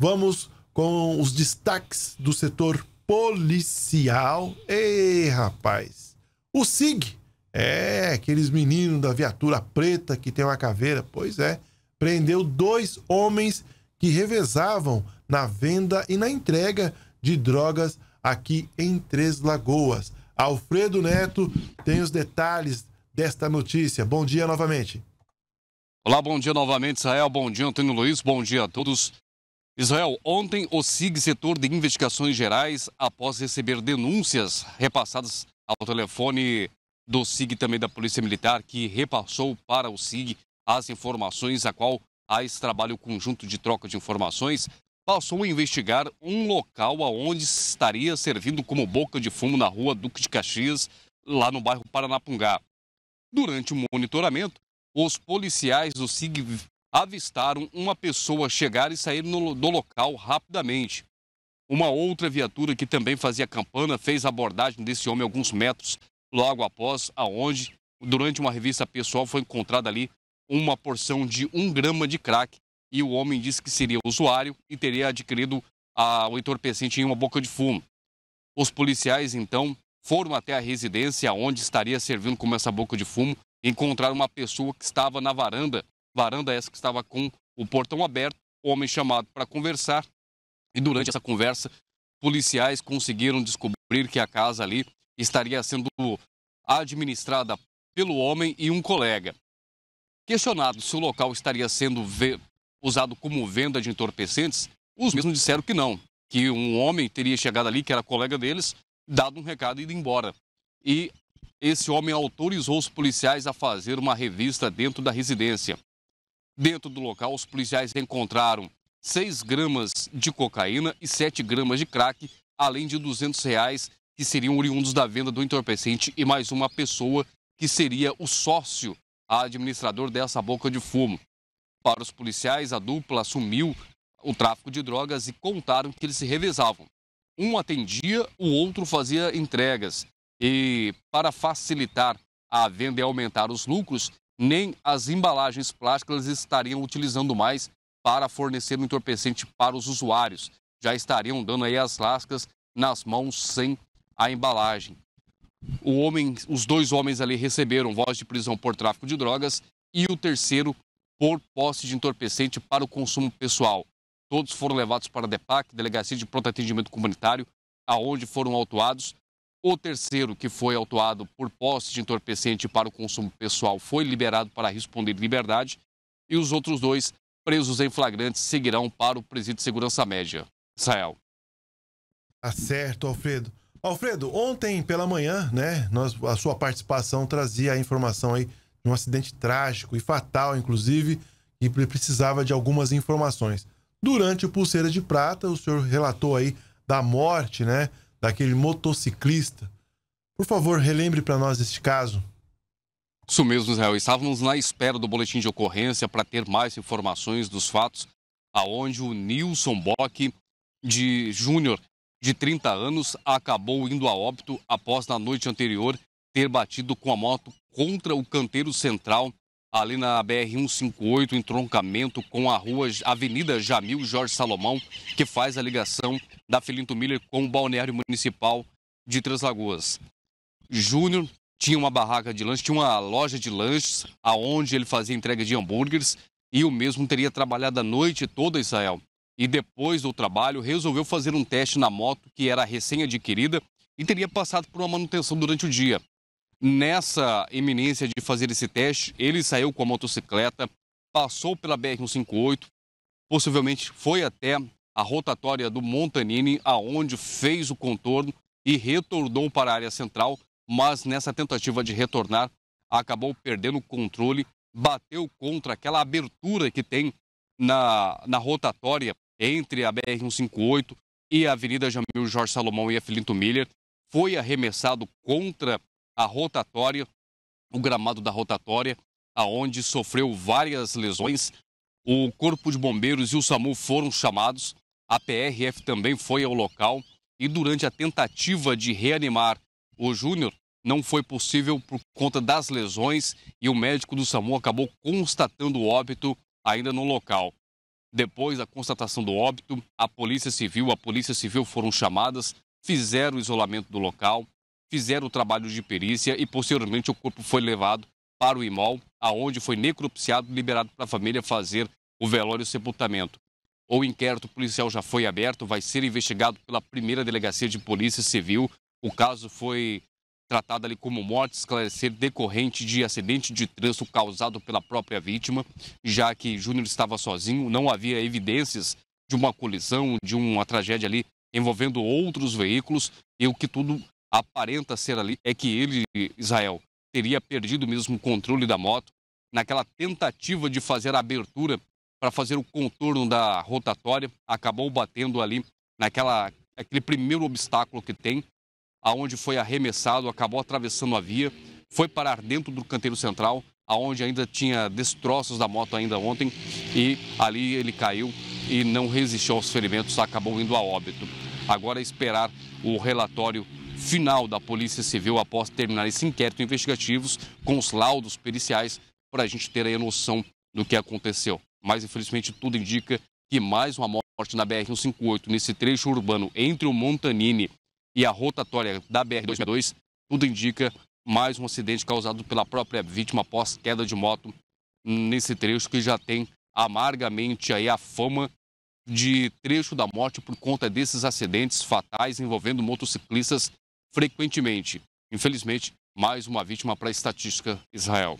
Vamos com os destaques do setor policial. Ei, rapaz! O SIG, é, aqueles meninos da viatura preta que tem uma caveira, pois é, prendeu dois homens que revezavam na venda e na entrega de drogas aqui em Três Lagoas. Alfredo Neto tem os detalhes desta notícia. Bom dia novamente. Olá, bom dia novamente, Israel. Bom dia, Antônio Luiz. Bom dia a todos. Israel, ontem o SIG, setor de investigações gerais, após receber denúncias repassadas ao telefone do SIG também da Polícia Militar, que repassou para o SIG as informações a qual há esse trabalho conjunto de troca de informações, passou a investigar um local aonde estaria servindo como boca de fumo na rua Duque de Caxias, lá no bairro Paranapungá. Durante o monitoramento, os policiais do SIG avistaram uma pessoa chegar e sair no, do local rapidamente. Uma outra viatura que também fazia campana fez a abordagem desse homem alguns metros logo após aonde, durante uma revista pessoal, foi encontrada ali uma porção de um grama de crack e o homem disse que seria usuário e teria adquirido a, o entorpecente em uma boca de fumo. Os policiais, então, foram até a residência onde estaria servindo como essa boca de fumo e encontraram uma pessoa que estava na varanda, varanda essa que estava com o portão aberto, o homem chamado para conversar. E durante essa conversa, policiais conseguiram descobrir que a casa ali estaria sendo administrada pelo homem e um colega. Questionado se o local estaria sendo usado como venda de entorpecentes, os mesmos disseram que não, que um homem teria chegado ali, que era colega deles, dado um recado e ido embora. E esse homem autorizou os policiais a fazer uma revista dentro da residência. Dentro do local, os policiais encontraram 6 gramas de cocaína e 7 gramas de crack, além de 200 reais que seriam oriundos da venda do entorpecente e mais uma pessoa que seria o sócio administrador dessa boca de fumo. Para os policiais, a dupla assumiu o tráfico de drogas e contaram que eles se revezavam. Um atendia, o outro fazia entregas. E para facilitar a venda e aumentar os lucros, nem as embalagens plásticas estariam utilizando mais para fornecer o entorpecente para os usuários. Já estariam dando aí as lascas nas mãos sem a embalagem. O homem, os dois homens ali receberam voz de prisão por tráfico de drogas e o terceiro por posse de entorpecente para o consumo pessoal. Todos foram levados para a DEPAC, Delegacia de Pronto Atendimento Comunitário, aonde foram autuados. O terceiro, que foi autuado por posse de entorpecente para o consumo pessoal, foi liberado para responder em liberdade. E os outros dois, presos em flagrantes, seguirão para o presídio de segurança média. Israel. Tá certo, Alfredo. Alfredo, ontem pela manhã, né, nós, a sua participação trazia a informação aí de um acidente trágico e fatal, inclusive, e precisava de algumas informações. Durante o Pulseira de Prata, o senhor relatou aí da morte, né, daquele motociclista. Por favor, relembre para nós este caso. Isso mesmo, Israel. Estávamos na espera do boletim de ocorrência para ter mais informações dos fatos, aonde o Nilson Bock de Júnior de 30 anos, acabou indo a óbito após, na noite anterior, ter batido com a moto contra o canteiro central, ali na BR-158, entroncamento com a rua Avenida Jamil Jorge Salomão, que faz a ligação da Filinto Miller com o balneário municipal de Três Lagoas. Júnior tinha uma barraca de lanche, tinha uma loja de lanches, aonde ele fazia entrega de hambúrgueres, e o mesmo teria trabalhado a noite toda, Israel, e depois do trabalho resolveu fazer um teste na moto que era recém-adquirida e teria passado por uma manutenção durante o dia. Nessa iminência de fazer esse teste, ele saiu com a motocicleta, passou pela BR-158, possivelmente foi até a rotatória do Montanini, aonde fez o contorno e retornou para a área central, mas nessa tentativa de retornar, acabou perdendo o controle, bateu contra aquela abertura que tem na, na rotatória entre a BR-158 e a Avenida Jamil Jorge Salomão e a Filinto Miller, foi arremessado contra a rotatória, o gramado da rotatória, aonde sofreu várias lesões. O Corpo de Bombeiros e o SAMU foram chamados, a PRF também foi ao local e durante a tentativa de reanimar o Júnior, não foi possível por conta das lesões e o médico do SAMU acabou constatando o óbito ainda no local. Depois da constatação do óbito, a Polícia Civil, a Polícia Civil foram chamadas, fizeram o isolamento do local, fizeram o trabalho de perícia e posteriormente o corpo foi levado para o imol, aonde foi necropsiado e liberado para a família fazer o velório e o sepultamento. O inquérito policial já foi aberto, vai ser investigado pela primeira delegacia de polícia civil. O caso foi tratado ali como morte esclarecer decorrente de acidente de trânsito causado pela própria vítima, já que Júnior estava sozinho, não havia evidências de uma colisão, de uma tragédia ali envolvendo outros veículos, e o que tudo aparenta ser ali é que ele, Israel, teria perdido mesmo o controle da moto naquela tentativa de fazer a abertura para fazer o contorno da rotatória, acabou batendo ali naquela aquele primeiro obstáculo que tem, aonde foi arremessado, acabou atravessando a via, foi parar dentro do canteiro central, aonde ainda tinha destroços da moto ainda ontem e ali ele caiu e não resistiu aos ferimentos, acabou indo a óbito. Agora é esperar o relatório final da Polícia Civil após terminar esse inquérito investigativos com os laudos periciais para a gente ter a noção do que aconteceu. Mas infelizmente tudo indica que mais uma morte na BR-158 nesse trecho urbano entre o Montanini e a rotatória da BR-262, tudo indica mais um acidente causado pela própria vítima após queda de moto nesse trecho que já tem amargamente aí a fama de trecho da morte por conta desses acidentes fatais envolvendo motociclistas frequentemente. Infelizmente, mais uma vítima para a estatística Israel.